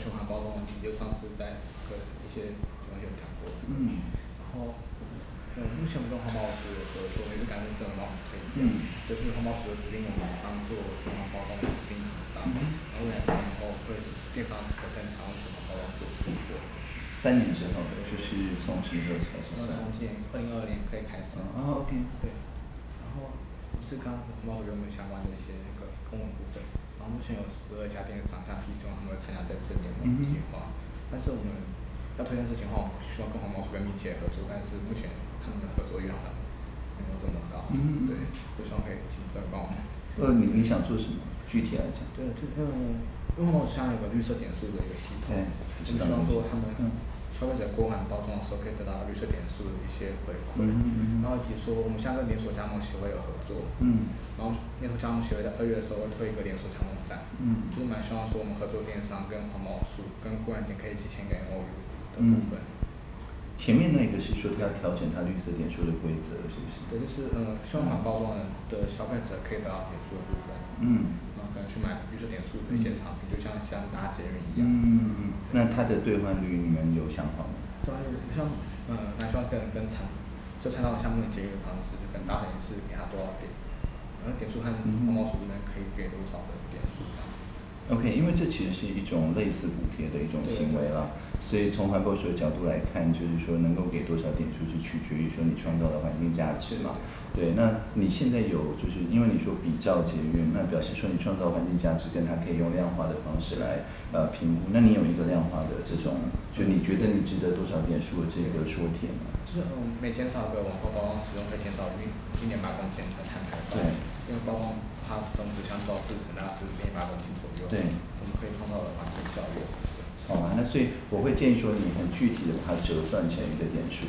循环包装问题，就上次在和一些什么有讲过这个，嗯。然后呃目前我们跟环保署有合作，也是感谢政府帮我们推荐，嗯。就是环保署的指定我们当做循环包装的指定厂商，嗯然后未来三年后会是电商十 percent 采用循环包装做出货，三年之后就是从什么时候开始？算？从今年二零二二年可以开始，啊，OK，对，然后是刚刚环保署有没有相关的一些那个公文部分，然后目前有十二家电商像 PC 他们参加这次联盟计划，但是我们要推荐事情的话，我们需要跟环保署跟密切合作，但是目前他们的合作欲好像没有这么高，嗯对，就希望可以请政府帮我们。呃，你你想做什么？具体来讲，对，就嗯，因为环保署现在有个绿色点数的一个系统，对我们希望说他们嗯消费者购买包装的时候可以得到绿色点数的一些回馈，嗯嗯嗯。然后以及说我们现在跟连锁加盟协会有合作，嗯。然后连锁加盟协会在二月的时候会推一个连锁加盟站，嗯。就是蛮希望说我们合作电商跟环保署跟供应店可以一起签个 M O U 的部分。前面那个是说他要调整他绿色点数的规则，是不是？对，就是呃，希望买包装的消费者可以得到点数的部分，嗯然后可能去买绿色点数的一些产品，就像像搭捷运一样。嗯，那它的兑换率你们有想法吗？对啊，就像呃，蛮希望跟跟产就参照项目的节约的方式，就可能达成一次给他多少点，然后点数和嗯环保署这边可以给多少的点数这样子。OK，因为这其实是一种类似补贴的一种行为了，所以从环保署的角度来看，就是说能够给多少点数是取决于说你创造的环境价值嘛。对，那你现在有就是因为你说比较节约，那表示说你创造环境价值跟它可以用量化的方式来呃评估，那你有一个量化的这种，就你觉得你值得多少点数的这个说帖吗？就是嗯，每减少一个网购包装使用，可以减少一一点八公斤的碳排放。对。因为包装它总纸箱到制成大概是零八公斤左右。对我们可以创造的环境效益。好啊，那所以我会建议说，你很具体的把它折算成一个点数。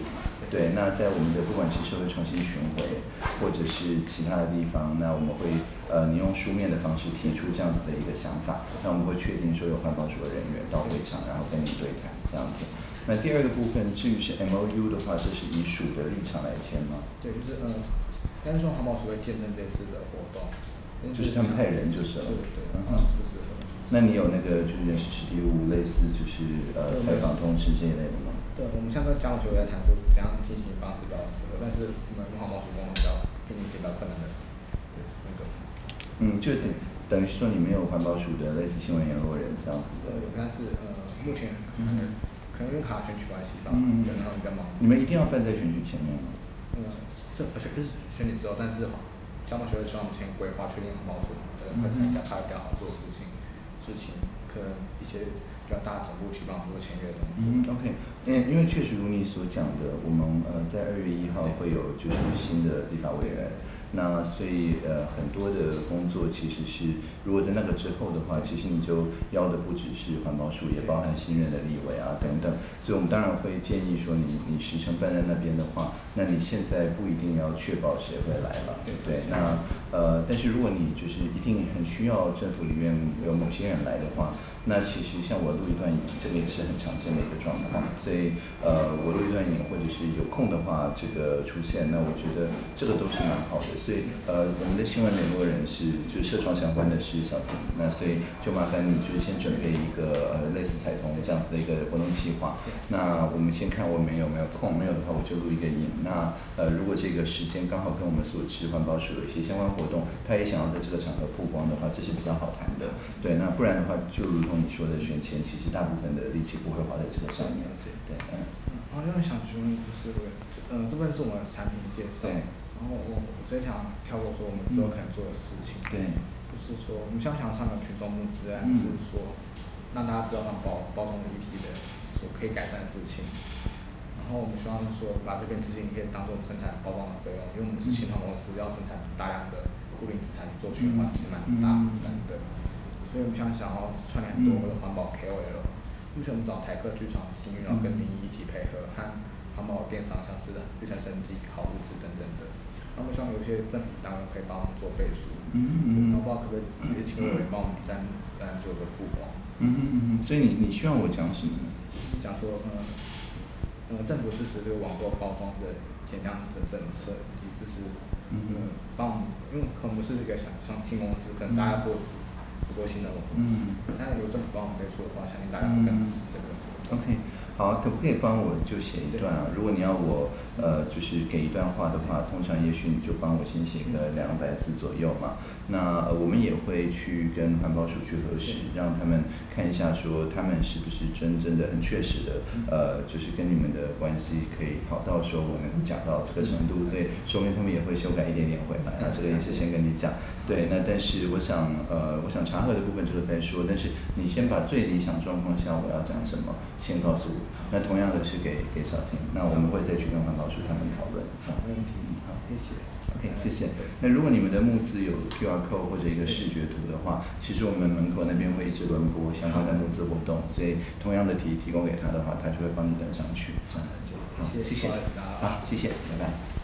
对，那在我们的不管是社会创新巡回，或者是其他的地方，那我们会呃，你用书面的方式提出这样子的一个想法，那我们会确定说有环保署的人员到会场，然后跟你对谈这样子。那第二个部分，至于是 M O U 的话，这是以署的立场来签吗？对，就是嗯，但是说环保署会见证这次的活动。就是他们派人就是了。对对对，嗯嗯，是不是？那你有那个就是人事实地物类似就是呃采访通知这一类的吗？对，我们现在跟加盟协会在谈说怎样进行方式比较适合，但是我们跟环保署沟通比较聘请一些比较困难的，也是那个。嗯，就等等于说你没有环保署的类似新闻联络人这样子的。对，但是呃，目前可能、可能因为卡选举关系吧，嗯对，然后比较忙。你们一定要办在选举前面吗？嗯，这选是选你之后，但是交通学会希望我们先规划确定好保署的会参加，他会比较好做事情，事情可能一些比较大的总部去帮我们做签约的东西。嗯，OK，嗯因为确实如你所讲的，我们呃在二月一号会有就是新的立法委员，那所以呃很多的工作其实是如果在那个之后的话，其实你就要的不只是环保署，也包含新任的立委啊等等，所以我们当然会建议说你你时程办在那边的话，那你现在不一定要确保谁会来了，对不对？那呃，但是如果你就是一定很需要政府里面有某些人来的话，那其实像我录一段影，这个也是很常见的一个状况，所以呃，我录一段影或者是有空的话，这个出现，那我觉得这个都是蛮好的。所以呃，我们的新闻联络人是就是社创相关的是小婷，那所以就麻烦你就是先准备一个呃类似彩通这样子的一个活动计划。那我们先看我们有没有空，没有的话我就录一个影。那呃，如果这个时间刚好跟我们所知环保署有一些相关活动，他也想要在这个场合曝光的话，这是比较好谈的。对，那不然的话，就如你说的，选前其实大部分的力气不会花在这个上面。对，嗯，然后就是想询问，就是呃，这边是我们的产品介绍，对。然后我我最想跳过说我们之后可能做的事情，对，就是说我们想想上的群众募资案嗯是说让大家知道他们包包装的议题的所可以改善的事情，然后我们希望说把这边资金可以当做生产包装的费用，因为我们是新创公司，要生产大量的固定资产去做循环，其实蛮大负担的，所以我们想想要串联很多的环保 KOL，目前我们找台客剧场、新运，然后跟林一一起配合，和环保电商像是绿城生机、好物质等等的。那我们希望有一些政府单位可以帮我们做背书，嗯嗯嗯那不知道可不可以也请委员帮我们在自然做个曝光，嗯嗯嗯，所以你你希望我讲什么呢？讲说呃呃政府支持这个网络包装的减量的政策，以及支持嗯呃帮我们，因为可能不是一个小像新公司，可能大家不不过新的文嗯。那有政府帮我们背书的话，相信大家会更支持这个。OK，好，可不可以帮我就写一段啊？如果你要我呃，就是给一段话的话，通常也许你就帮我先写个两百字左右嘛。那、呃、我们也会去跟环保署去核实，让他们看一下，说他们是不是真正的很确实的，呃，就是跟你们的关系可以好到说我能讲到这个程度，所以说明他们也会修改一点点回来。那这个也是先跟你讲。对，那但是我想，呃，我想查核的部分这个再说，但是你先把最理想状况下我要讲什么先告诉我。那同样的是给给小婷，那我们会再去跟环保署他们讨论。好，没问题。好，谢谢。OK，谢谢。那如果你们的募资有 QR code 或者一个视觉图的话，其实我们门口那边会一直轮播相关的募资活动，所以同样的题提供给他的话，他就会帮你登上去，这样子就。好，谢谢。好，谢谢，拜拜。